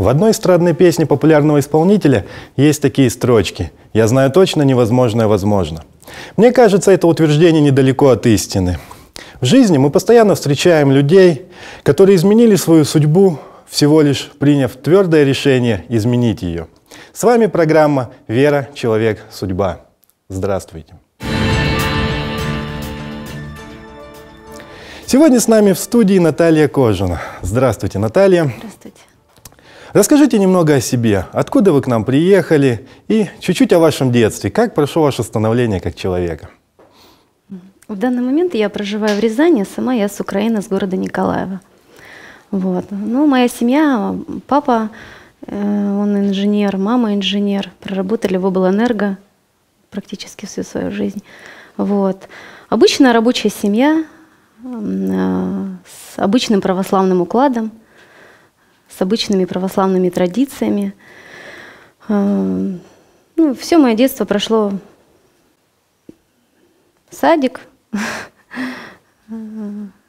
В одной эстрадной песне популярного исполнителя есть такие строчки «Я знаю точно, невозможное возможно». Мне кажется, это утверждение недалеко от истины. В жизни мы постоянно встречаем людей, которые изменили свою судьбу, всего лишь приняв твердое решение изменить ее. С вами программа «Вера. Человек. Судьба». Здравствуйте. Сегодня с нами в студии Наталья Кожина. Здравствуйте, Наталья. Здравствуйте. Расскажите немного о себе. Откуда вы к нам приехали? И чуть-чуть о вашем детстве. Как прошло ваше становление как человека? В данный момент я проживаю в Рязани, сама я с Украины, с города Николаева. Вот. Ну, моя семья, папа, э, он инженер, мама инженер, проработали в облэнерго практически всю свою жизнь. Вот. Обычная рабочая семья э, с обычным православным укладом, с обычными православными традициями. Э, ну, все мое детство прошло садик,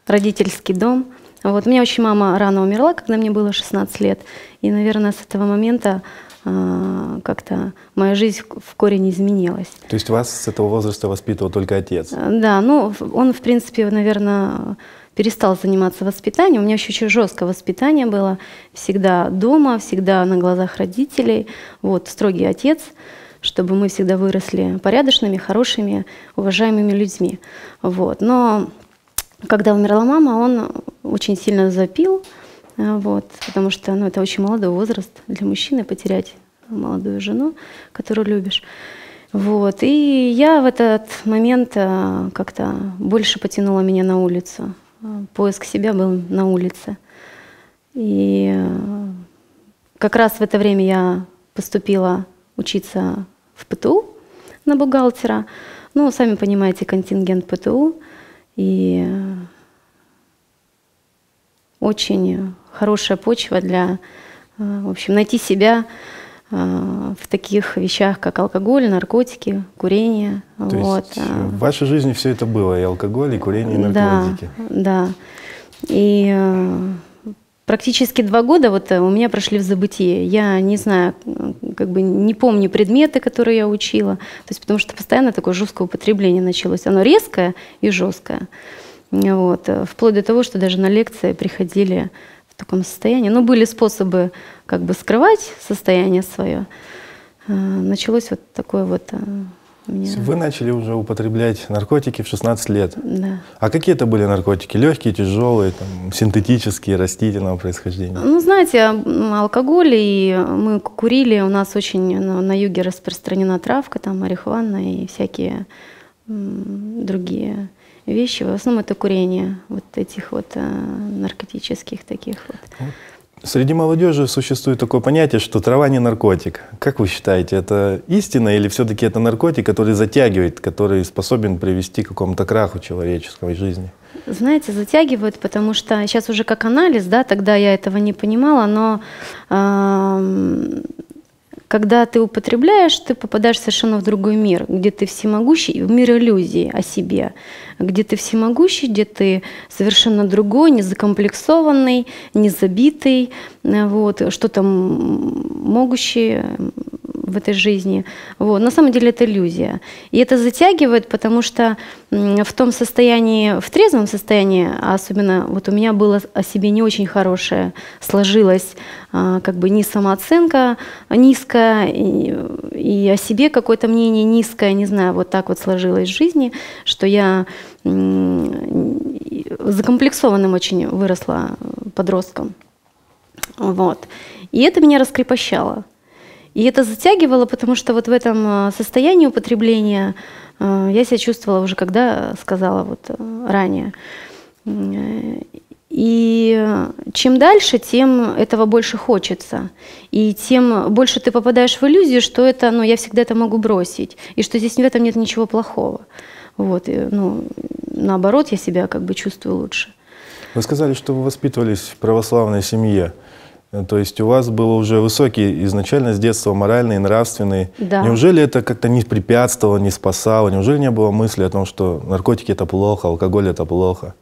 родительский дом. Вот. У меня очень мама рано умерла, когда мне было 16 лет. И, наверное, с этого момента э, как-то моя жизнь в корень изменилась. То есть вас с этого возраста воспитывал только отец? Да, ну, он, в принципе, наверное, перестал заниматься воспитанием. У меня еще очень жесткое воспитание было. Всегда дома, всегда на глазах родителей. Вот, строгий отец, чтобы мы всегда выросли порядочными, хорошими, уважаемыми людьми. Вот. Но когда умерла мама, он очень сильно запил, вот, потому что ну, это очень молодой возраст для мужчины потерять молодую жену, которую любишь. Вот. И я в этот момент э, как-то больше потянула меня на улицу. Поиск себя был на улице. И э, как раз в это время я поступила учиться в ПТУ на бухгалтера. Ну, сами понимаете, контингент ПТУ. И э, очень хорошая почва для, э, в общем, найти себя в таких вещах, как алкоголь, наркотики, курение. То вот. есть в вашей жизни все это было, и алкоголь, и курение, и наркотики. Да, да. И э, практически два года вот у меня прошли в забытие. Я не знаю, как бы не помню предметы, которые я учила, то есть потому что постоянно такое жесткое употребление началось. Оно резкое и жесткое. Вот. Вплоть до того, что даже на лекции приходили таком состоянии. Но были способы как бы скрывать состояние свое. А, началось вот такое вот а, меня... Вы начали уже употреблять наркотики в 16 лет. Да. А какие это были наркотики? Легкие, тяжелые, там, синтетические, растительного происхождения? Ну, знаете, алкоголь, и мы курили, у нас очень на, на юге распространена травка, там марихуана и всякие другие вещи. В основном это курение вот этих вот э, наркотических таких вот. Среди молодежи существует такое понятие, что трава не наркотик. Как вы считаете, это истина или все-таки это наркотик, который затягивает, который способен привести к какому-то краху человеческой жизни? Знаете, затягивает, потому что сейчас уже как анализ, да, тогда я этого не понимала, но э, когда ты употребляешь, ты попадаешь совершенно в другой мир, где ты всемогущий, в мир иллюзии о себе, где ты всемогущий, где ты совершенно другой, не закомплексованный, не забитый, вот, что-то могущий в этой жизни. Вот. На самом деле это иллюзия. И это затягивает, потому что в том состоянии, в трезвом состоянии, а особенно вот у меня было о себе не очень хорошее, сложилось а, как бы не самооценка низкая, и, и о себе какое-то мнение низкое, не знаю, вот так вот сложилось в жизни, что я закомплексованным очень выросла подростком. Вот. И это меня раскрепощало. И это затягивало, потому что вот в этом а, состоянии употребления а, я себя чувствовала уже, когда сказала вот э, ранее. И чем дальше, тем этого больше хочется. И тем больше ты попадаешь в иллюзию, что это, ну, я всегда это могу бросить. И что здесь в этом нет ничего плохого. Вот, и, ну, наоборот, я себя как бы чувствую лучше. Вы сказали, что вы воспитывались в православной семье. То есть у вас был уже высокий изначально с детства моральный, нравственный. Да. Неужели это как-то не препятствовало, не спасало? Неужели не было мысли о том, что наркотики это плохо, алкоголь это плохо?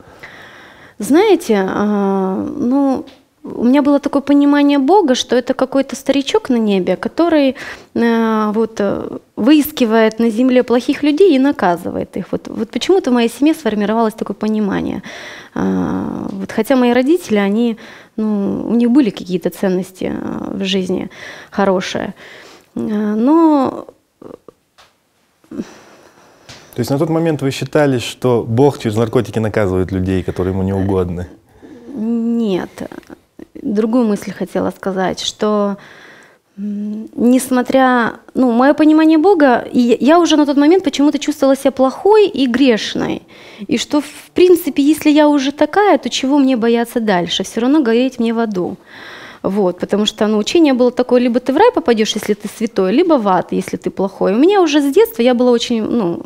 Знаете, а, ну, у меня было такое понимание Бога, что это какой-то старичок на небе, который э, вот э, выискивает на земле плохих людей и наказывает их. Вот, вот почему-то в моей семье сформировалось такое понимание. Э, вот, хотя мои родители, они, ну, у них были какие-то ценности э, в жизни хорошие, э, но то есть на тот момент вы считали, что Бог через наркотики наказывает людей, которые ему не угодны? Нет другую мысль хотела сказать, что несмотря, ну, мое понимание Бога, и я уже на тот момент почему-то чувствовала себя плохой и грешной. И что, в принципе, если я уже такая, то чего мне бояться дальше? Все равно гореть мне в аду. Вот, потому что ну, учение было такое, либо ты в рай попадешь, если ты святой, либо в ад, если ты плохой. У меня уже с детства я была очень, ну,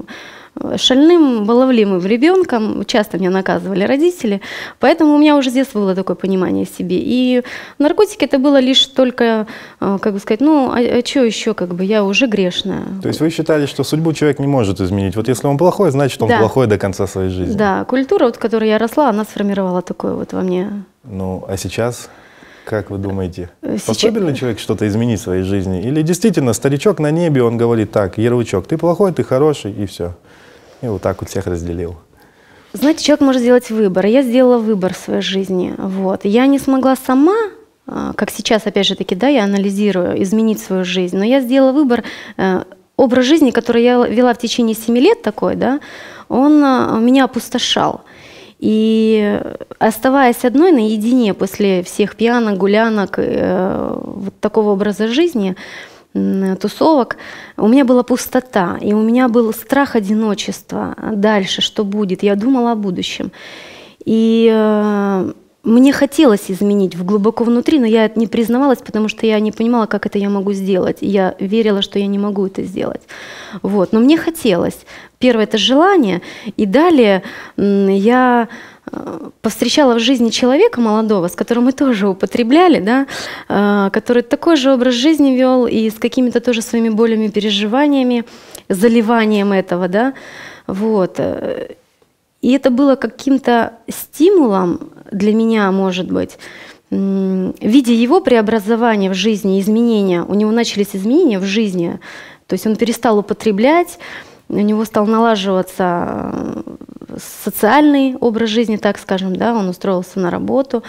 шальным, баловливым ребенком. Часто меня наказывали родители. Поэтому у меня уже с детства было такое понимание о себе. И наркотики это было лишь только, э, как бы сказать, ну, а, а что еще, как бы, я уже грешная. То есть вы считали, что судьбу человек не может изменить. Вот если он плохой, значит, он да. плохой до конца своей жизни. Да, культура, вот, в которой я росла, она сформировала такое вот во мне. Ну, а сейчас как вы думаете, э, способен ли человек что-то изменить в своей жизни? Или действительно старичок на небе, он говорит так, ярлычок, ты плохой, ты хороший, и все. И вот так вот всех разделил. Знаете, человек может сделать выбор. Я сделала выбор в своей жизни. Вот. Я не смогла сама, а, как сейчас, опять же таки, да, я анализирую, изменить свою жизнь. Но я сделала выбор, э, образ жизни, который я вела в течение семи лет такой, да, он а, меня опустошал. И оставаясь одной наедине после всех пьянок, гулянок, э, вот такого образа жизни, тусовок, у меня была пустота, и у меня был страх одиночества. Дальше, что будет? Я думала о будущем. И э, мне хотелось изменить в глубоко внутри, но я не признавалась, потому что я не понимала, как это я могу сделать. Я верила, что я не могу это сделать. Вот. Но мне хотелось. Первое – это желание. И далее я повстречала в жизни человека молодого, с которым мы тоже употребляли, да, а, который такой же образ жизни вел и с какими-то тоже своими болями, переживаниями, заливанием этого, да, вот. И это было каким-то стимулом для меня, может быть, видя его преобразования в жизни, изменения, у него начались изменения в жизни, то есть он перестал употреблять, у него стал налаживаться социальный образ жизни, так скажем, да, он устроился на работу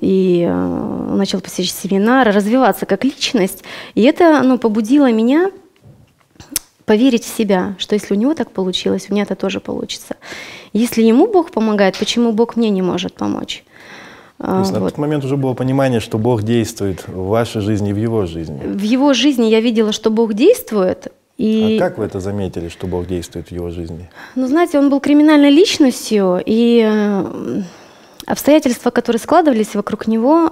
и э, начал посещать семинары, развиваться как личность. И это ну, побудило меня поверить в себя, что если у него так получилось, у меня это тоже получится. Если ему Бог помогает, почему Бог мне не может помочь? То есть вот. на тот момент уже было понимание, что Бог действует в вашей жизни и в его жизни. В его жизни я видела, что Бог действует, и... А как вы это заметили, что Бог действует в его жизни? Ну, знаете, он был криминальной личностью, и э, обстоятельства, которые складывались вокруг него,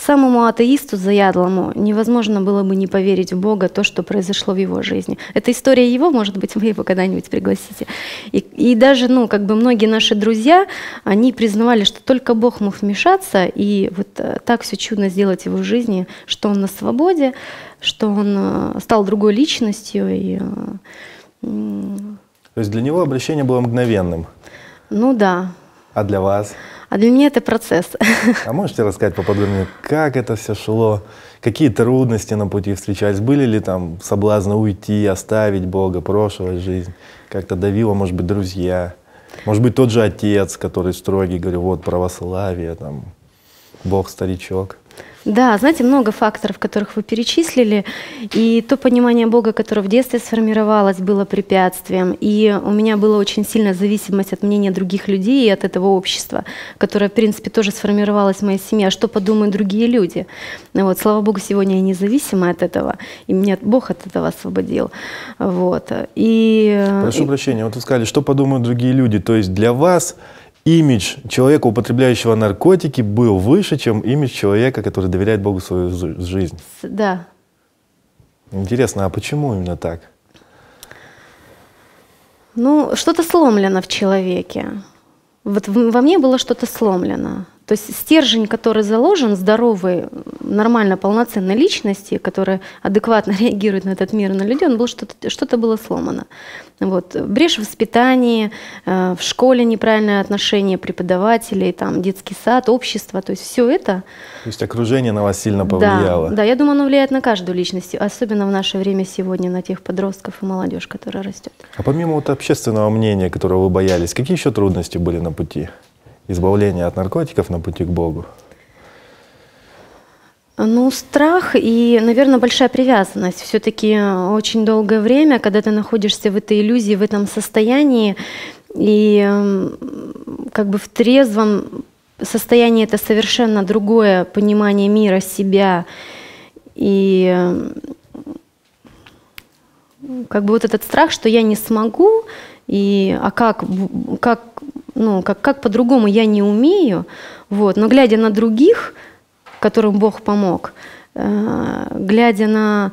самому атеисту заядлому невозможно было бы не поверить в Бога, то, что произошло в его жизни. Это история его, может быть, вы его когда-нибудь пригласите. И, и даже, ну, как бы многие наши друзья, они признавали, что только Бог мог вмешаться и вот э, так все чудно сделать в его жизни, что он на свободе, что он э, стал другой личностью. И, э, То есть для него обращение было мгновенным? Ну да. А для вас? А для меня это процесс. А можете рассказать поподробнее, как это все шло? Какие трудности на пути встречались? Были ли там соблазны уйти, оставить Бога, прошлую жизнь? Как-то давило, может быть, друзья? Может быть, тот же отец, который строгий, говорил, вот православие, там, Бог старичок? Да, знаете, много факторов, которых вы перечислили, и то понимание Бога, которое в детстве сформировалось, было препятствием, и у меня была очень сильная зависимость от мнения других людей и от этого общества, которое, в принципе, тоже сформировалось в моей семье, а что подумают другие люди. Вот, слава Богу, сегодня я независима от этого, и меня Бог от этого освободил. Вот. И, Прошу прощения, вот вы сказали, что подумают другие люди, то есть для вас имидж человека, употребляющего наркотики, был выше, чем имидж человека, который доверяет Богу свою жизнь. Да. Интересно, а почему именно так? Ну, что-то сломлено в человеке. Вот во мне было что-то сломлено. То есть стержень, который заложен, здоровый, нормально полноценной личности, которая адекватно реагирует на этот мир на людей, он был что-то, что-то было сломано. Вот. Брешь в воспитании, э, в школе неправильное отношение преподавателей, там, детский сад, общество, то есть все это. То есть окружение на вас сильно повлияло. Да, да, я думаю, оно влияет на каждую личность, особенно в наше время сегодня на тех подростков и молодежь, которая растет. А помимо вот общественного мнения, которого вы боялись, какие еще трудности были на пути? Избавления от наркотиков на пути к Богу? Ну, страх и, наверное, большая привязанность. Все-таки очень долгое время, когда ты находишься в этой иллюзии, в этом состоянии, и как бы в трезвом состоянии это совершенно другое понимание мира, себя. И как бы вот этот страх, что я не смогу, и а как, как ну, как, как по-другому я не умею, вот, но глядя на других, которым Бог помог, э, глядя на,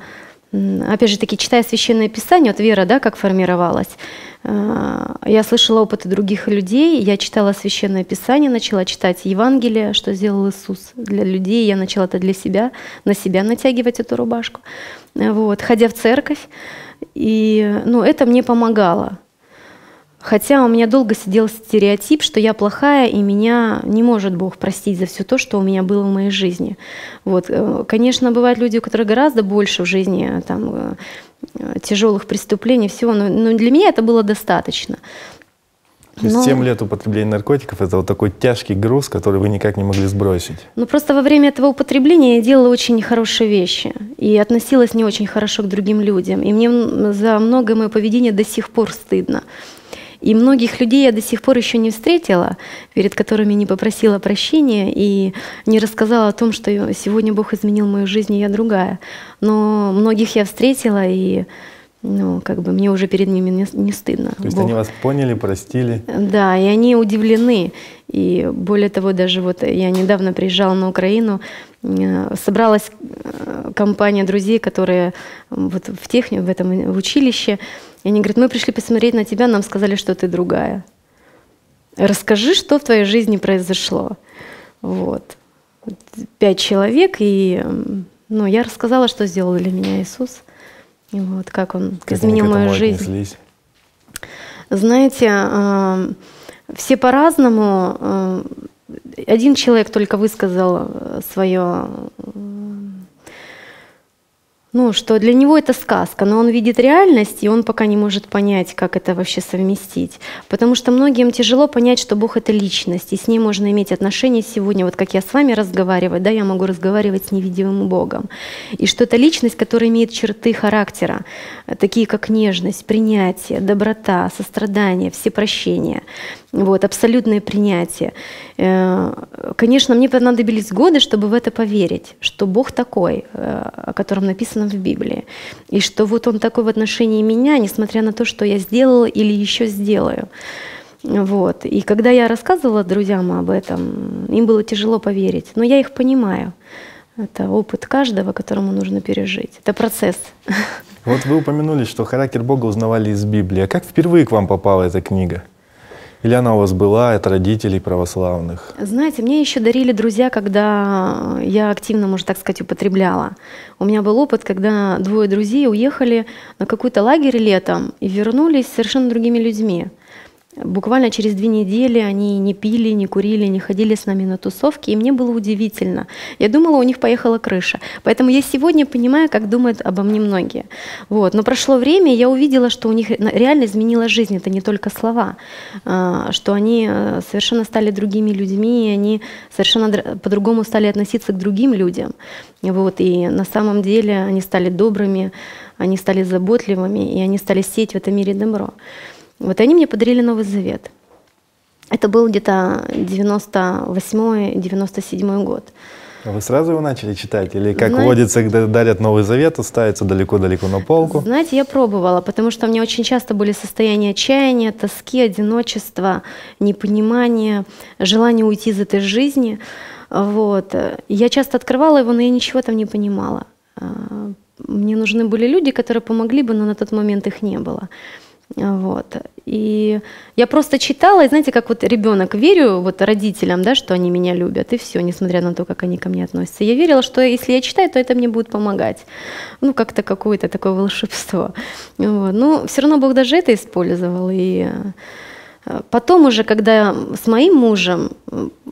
опять же таки, читая Священное Писание, вот вера, да, как формировалась, э, я слышала опыты других людей, я читала Священное Писание, начала читать Евангелие, что сделал Иисус для людей, я начала это для себя, на себя натягивать эту рубашку, вот, ходя в церковь, и, ну, это мне помогало, Хотя у меня долго сидел стереотип, что я плохая, и меня не может Бог простить за все то, что у меня было в моей жизни. Вот. Э, конечно, бывают люди, у которых гораздо больше в жизни э, там, э, тяжелых преступлений, всего, но, но для меня это было достаточно. То есть но... 7 лет употребления наркотиков – это вот такой тяжкий груз, который вы никак не могли сбросить. Ну, просто во время этого употребления я делала очень нехорошие вещи и относилась не очень хорошо к другим людям. И мне за многое мое поведение до сих пор стыдно. И многих людей я до сих пор еще не встретила, перед которыми не попросила прощения и не рассказала о том, что сегодня Бог изменил мою жизнь, и я другая. Но многих я встретила, и ну, как бы мне уже перед ними не, не стыдно. То есть Бог. они вас поняли, простили? Да, и они удивлены. И более того, даже вот я недавно приезжала на Украину, э, собралась э, компания друзей, которые вот в технике, в этом в училище, и они говорят, мы пришли посмотреть на тебя, нам сказали, что ты другая. Расскажи, что в твоей жизни произошло. Вот. Пять человек, и ну, я рассказала, что сделал для меня Иисус. И вот как Он как изменил мою жизнь. Отнеслись? Знаете, э, все по-разному. Э, один человек только высказал свое ну, что для него это сказка, но он видит реальность, и он пока не может понять, как это вообще совместить. Потому что многим тяжело понять, что Бог — это личность, и с ней можно иметь отношения сегодня. Вот как я с вами разговариваю, да, я могу разговаривать с невидимым Богом. И что это личность, которая имеет черты характера, такие как нежность, принятие, доброта, сострадание, всепрощение вот, абсолютное принятие. Э, конечно, мне понадобились годы, чтобы в это поверить, что Бог такой, э, о котором написано в Библии, и что вот Он такой в отношении меня, несмотря на то, что я сделала или еще сделаю. Вот. И когда я рассказывала друзьям об этом, им было тяжело поверить, но я их понимаю. Это опыт каждого, которому нужно пережить. Это процесс. Вот вы упомянули, что характер Бога узнавали из Библии. А как впервые к вам попала эта книга? Или она у вас была от родителей православных? Знаете, мне еще дарили друзья, когда я активно, можно так сказать, употребляла. У меня был опыт, когда двое друзей уехали на какой-то лагерь летом и вернулись совершенно другими людьми. Буквально через две недели они не пили, не курили, не ходили с нами на тусовки, и мне было удивительно. Я думала, у них поехала крыша. Поэтому я сегодня понимаю, как думают обо мне многие. Вот. Но прошло время, и я увидела, что у них реально изменила жизнь. Это не только слова, а, что они э, совершенно стали другими людьми, и они совершенно по-другому стали относиться к другим людям. Вот. И на самом деле они стали добрыми, они стали заботливыми, и они стали сеять в этом мире добро. Вот они мне подарили Новый Завет. Это был где-то 98-97 год. А вы сразу его начали читать? Или как Знаете, водится, когда дарят Новый Завет, ставится далеко-далеко на полку? Знаете, я пробовала, потому что у меня очень часто были состояния отчаяния, тоски, одиночества, непонимания, желания уйти из этой жизни. Вот. Я часто открывала его, но я ничего там не понимала. А, мне нужны были люди, которые помогли бы, но на тот момент их не было. Вот. И я просто читала, и знаете, как вот ребенок, верю вот родителям, да, что они меня любят, и все, несмотря на то, как они ко мне относятся. Я верила, что если я читаю, то это мне будет помогать. Ну, как-то какое-то такое волшебство. Вот. Но все равно Бог даже это использовал. И э, потом уже, когда с моим мужем,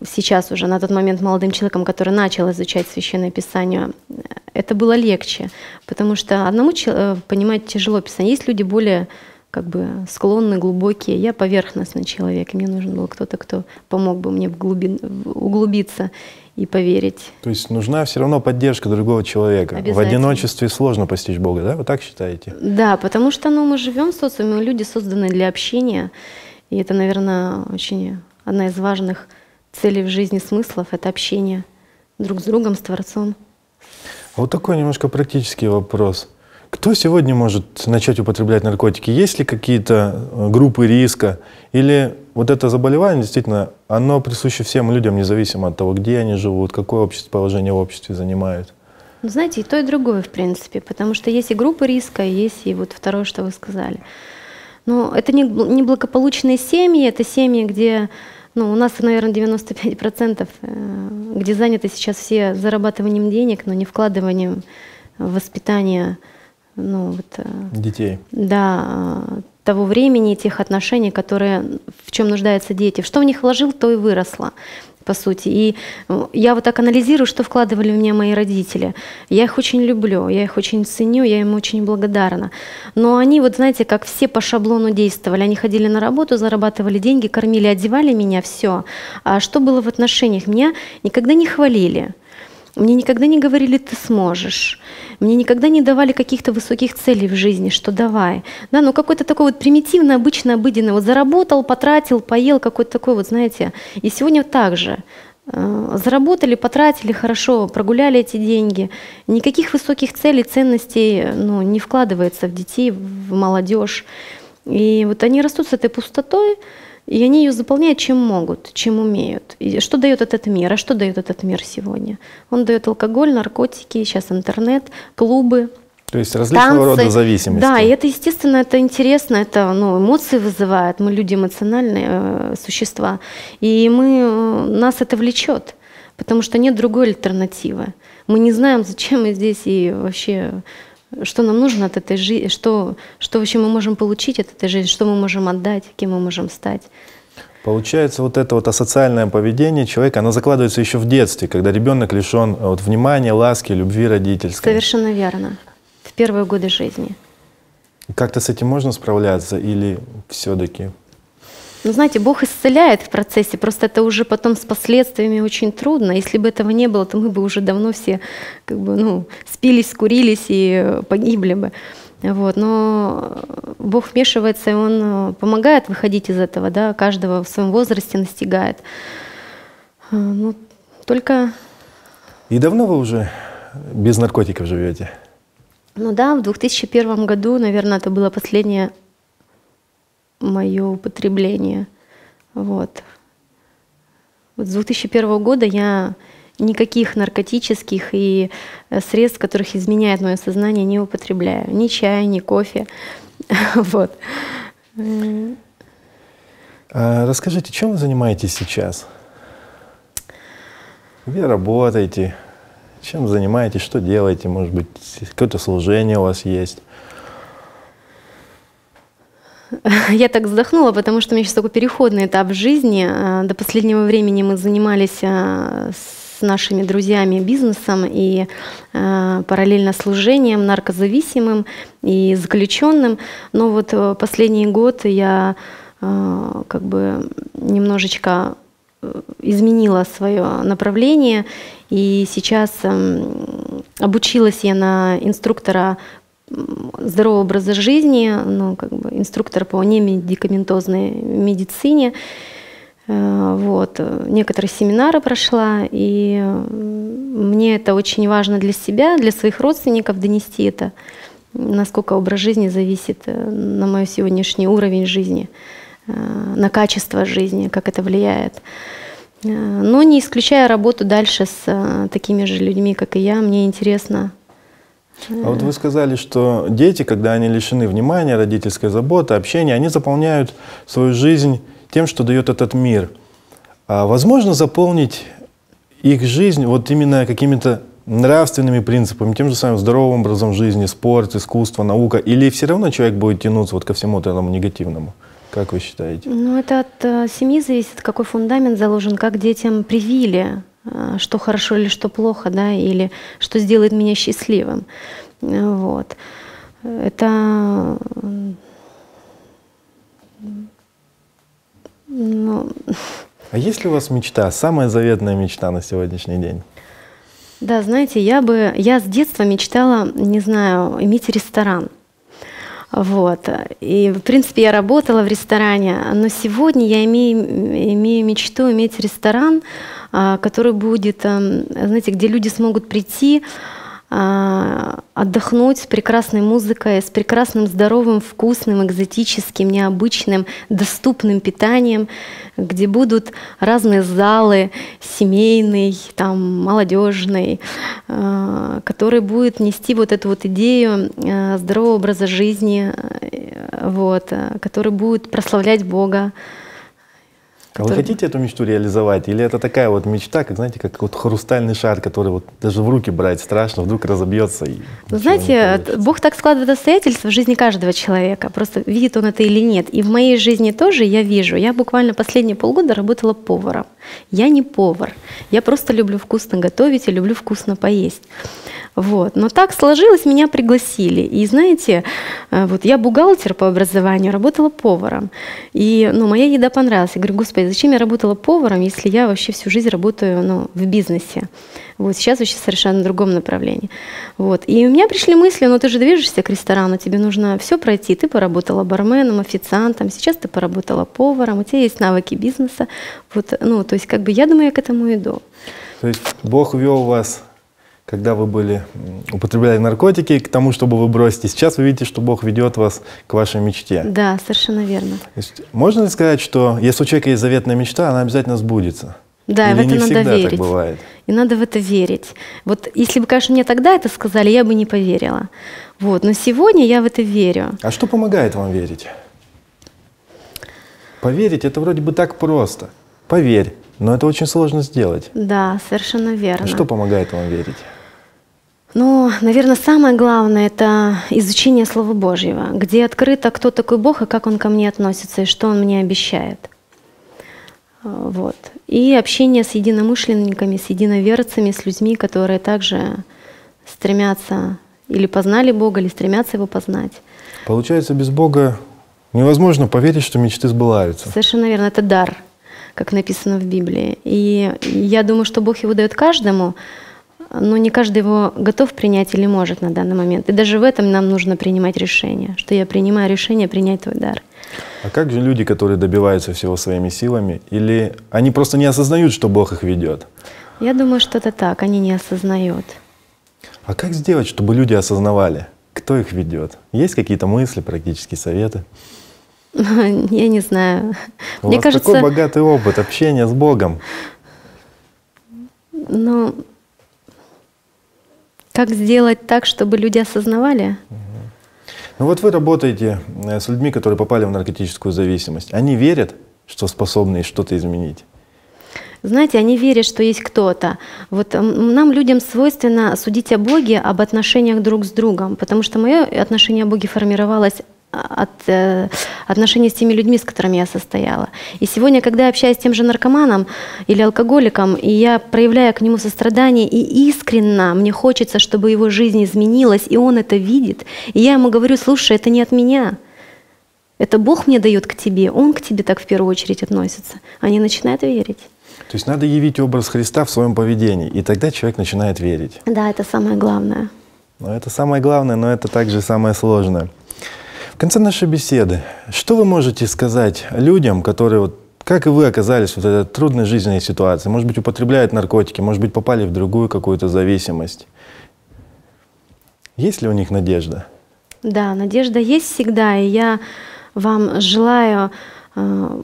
сейчас уже на тот момент молодым человеком, который начал изучать Священное Писание, это было легче, потому что одному э, понимать тяжело Писание. Есть люди более как бы склонны, глубокие. Я поверхностный человек, и мне нужен был кто-то, кто помог бы мне глубин, углубиться и поверить. То есть нужна все равно поддержка другого человека. В одиночестве сложно постичь Бога, да? Вы так считаете? Да, потому что ну, мы живем в социуме, люди созданы для общения. И это, наверное, очень одна из важных целей в жизни, смыслов — это общение друг с другом, с Творцом. Вот такой немножко практический вопрос. Кто сегодня может начать употреблять наркотики? Есть ли какие-то э, группы риска? Или вот это заболевание действительно, оно присуще всем людям, независимо от того, где они живут, какое общество, положение в обществе занимают? Ну, знаете, и то, и другое, в принципе, потому что есть и группы риска, есть и вот второе, что вы сказали. Но это не, не благополучные семьи, это семьи, где ну, у нас, наверное, 95%, э, где заняты сейчас все зарабатыванием денег, но не вкладыванием в воспитание ну, вот, э, детей. Да, того времени, тех отношений, которые, в чем нуждаются дети. Что в них вложил, то и выросло по сути. И э, я вот так анализирую, что вкладывали в меня мои родители. Я их очень люблю, я их очень ценю, я им очень благодарна. Но они, вот знаете, как все по шаблону действовали. Они ходили на работу, зарабатывали деньги, кормили, одевали меня, все. А что было в отношениях? Меня никогда не хвалили. Мне никогда не говорили «ты сможешь». Мне никогда не давали каких-то высоких целей в жизни, что давай. Да, ну какой-то такой вот примитивный, обычный, обыденный. Вот заработал, потратил, поел, какой-то такой вот, знаете. И сегодня так же. Э, заработали, потратили хорошо, прогуляли эти деньги. Никаких высоких целей, ценностей ну, не вкладывается в детей, в молодежь. И вот они растут с этой пустотой, и они ее заполняют чем могут, чем умеют. И что дает этот мир? А что дает этот мир сегодня? Он дает алкоголь, наркотики, сейчас интернет, клубы. То есть различного танцы. рода зависимости. Да, и это, естественно, это интересно, это ну, эмоции вызывает. Мы люди эмоциональные э, существа. И мы, э, нас это влечет, потому что нет другой альтернативы. Мы не знаем, зачем мы здесь и вообще что нам нужно от этой жизни, что, что вообще мы можем получить от этой жизни, что мы можем отдать, кем мы можем стать. Получается, вот это вот асоциальное поведение человека, оно закладывается еще в детстве, когда ребенок лишен вот, внимания, ласки, любви родительской. Совершенно верно. В первые годы жизни. Как-то с этим можно справляться или все-таки ну, знаете, Бог исцеляет в процессе, просто это уже потом с последствиями очень трудно. Если бы этого не было, то мы бы уже давно все как бы, ну, спились, скурились и погибли бы. Вот. Но Бог вмешивается, и Он помогает выходить из этого, да, каждого в своем возрасте настигает. А, ну, только... И давно вы уже без наркотиков живете? Ну да, в 2001 году, наверное, это было последнее мое употребление. Вот. вот с 2001 года я никаких наркотических и э, средств, которых изменяет мое сознание, не употребляю. Ни чая, ни кофе. вот. А расскажите, чем вы занимаетесь сейчас? Где работаете? Чем занимаетесь? Что делаете? Может быть, какое-то служение у вас есть? Я так вздохнула, потому что у меня сейчас такой переходный этап в жизни. А, до последнего времени мы занимались а, с нашими друзьями бизнесом и а, параллельно служением наркозависимым и заключенным. Но вот э, последний год я как бы немножечко э, изменила свое направление, и сейчас эм, обучилась я на инструктора здорового образа жизни, ну, как бы инструктор по немедикаментозной медицине. Э, вот. Некоторые семинары прошла, и мне это очень важно для себя, для своих родственников донести это, насколько образ жизни зависит э, на мой сегодняшний уровень жизни, э, на качество жизни, как это влияет. Но не исключая работу дальше с такими же людьми, как и я, мне интересно А вот вы сказали, что дети, когда они лишены внимания, родительской заботы, общения, они заполняют свою жизнь тем, что дает этот мир. А возможно заполнить их жизнь вот именно какими-то нравственными принципами, тем же самым здоровым образом жизни, спорт, искусство, наука, или все равно человек будет тянуться вот ко всему этому негативному? Как вы считаете? Ну, это от э, семьи зависит, какой фундамент заложен, как детям привили, что хорошо или что плохо, да, или что сделает меня счастливым. Вот. Это ну... А есть ли у вас мечта, самая заветная мечта на сегодняшний день? Да, знаете, я бы, я с детства мечтала, не знаю, иметь ресторан. Вот. И, в принципе, я работала в ресторане, но сегодня я имею, имею мечту иметь ресторан, а, который будет, эм, знаете, где люди смогут прийти, отдохнуть с прекрасной музыкой, с прекрасным, здоровым, вкусным, экзотическим, необычным, доступным питанием, где будут разные залы, семейный, там, молодежный, а, который будет нести вот эту вот идею а, здорового образа жизни, вот, который будет прославлять Бога, а вы хотите эту мечту реализовать? Или это такая вот мечта, как, знаете, как вот хрустальный шар, который вот даже в руки брать страшно, вдруг разобьется? И ну, знаете, Бог так складывает обстоятельства в жизни каждого человека. Просто видит он это или нет. И в моей жизни тоже я вижу. Я буквально последние полгода работала поваром. Я не повар. Я просто люблю вкусно готовить и люблю вкусно поесть. Вот. Но так сложилось, меня пригласили. И знаете, э, вот я бухгалтер по образованию, работала поваром. И ну, моя еда понравилась. Я говорю, господи, зачем я работала поваром, если я вообще всю жизнь работаю ну, в бизнесе? Вот сейчас вообще совершенно в другом направлении. Вот. И у меня пришли мысли, ну ты же движешься к ресторану, тебе нужно все пройти. Ты поработала барменом, официантом, сейчас ты поработала поваром, у тебя есть навыки бизнеса. Вот, ну, то есть как бы я думаю, я к этому иду. То есть Бог вел вас когда вы были, употребляли наркотики, к тому, чтобы вы бросите. Сейчас вы видите, что Бог ведет вас к вашей мечте. Да, совершенно верно. То есть, можно ли сказать, что если у человека есть заветная мечта, она обязательно сбудется? Да, Или в это не надо верить. так бывает? И надо в это верить. Вот если бы, конечно, мне тогда это сказали, я бы не поверила. Вот, но сегодня я в это верю. А что помогает вам верить? Поверить это вроде бы так просто. Поверь. Но это очень сложно сделать. Да, совершенно верно. Что помогает вам верить? Ну, наверное, самое главное – это изучение Слова Божьего, где открыто, кто такой Бог и как Он ко мне относится, и что Он мне обещает. А, вот. И общение с единомышленниками, с единоверцами, с людьми, которые также стремятся или познали Бога, или стремятся Его познать. Получается, без Бога невозможно поверить, что мечты сбываются. Совершенно верно. Это дар, как написано в Библии. И я думаю, что Бог его дает каждому, но не каждый его готов принять или может на данный момент. И даже в этом нам нужно принимать решение, что я принимаю решение принять твой дар. А как же люди, которые добиваются всего своими силами, или они просто не осознают, что Бог их ведет? Я думаю, что это так, они не осознают. А как сделать, чтобы люди осознавали, кто их ведет? Есть какие-то мысли, практические советы? Я не знаю. У Мне вас кажется, такой богатый опыт общения с Богом. Ну, как сделать так, чтобы люди осознавали? Ну вот вы работаете э, с людьми, которые попали в наркотическую зависимость. Они верят, что способны что-то изменить? Знаете, они верят, что есть кто-то. Вот нам, людям, свойственно судить о Боге, об отношениях друг с другом, потому что мое отношение о Боге формировалось от э, отношений с теми людьми, с которыми я состояла. И сегодня, когда я общаюсь с тем же наркоманом или алкоголиком, и я проявляю к нему сострадание, и искренно мне хочется, чтобы его жизнь изменилась, и он это видит, и я ему говорю, слушай, это не от меня, это Бог мне дает к тебе, Он к тебе так в первую очередь относится. Они начинают верить. То есть надо явить образ Христа в своем поведении, и тогда человек начинает верить. Да, это самое главное. Но это самое главное, но это также самое сложное. В конце нашей беседы, что вы можете сказать людям, которые, вот, как и вы, оказались в вот этой трудной жизненной ситуации? Может быть, употребляют наркотики, может быть, попали в другую какую-то зависимость. Есть ли у них надежда? Да, надежда есть всегда, и я вам желаю э,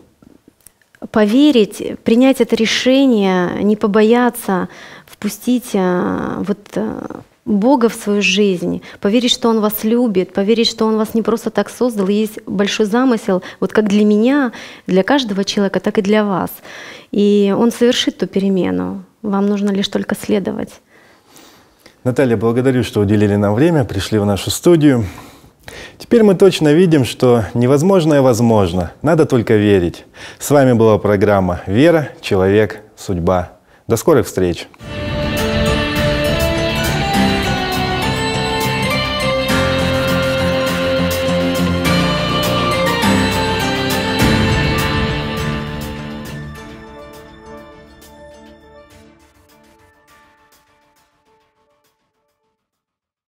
поверить, принять это решение, не побояться, впустить э, вот э, Бога в свою жизнь, поверить, что Он вас любит, поверить, что Он вас не просто так создал, есть большой замысел, вот как для меня, для каждого человека, так и для вас. И Он совершит ту перемену. Вам нужно лишь только следовать. Наталья, благодарю, что уделили нам время, пришли в нашу студию. Теперь мы точно видим, что невозможное возможно. Надо только верить. С вами была программа «Вера, человек, судьба». До скорых встреч!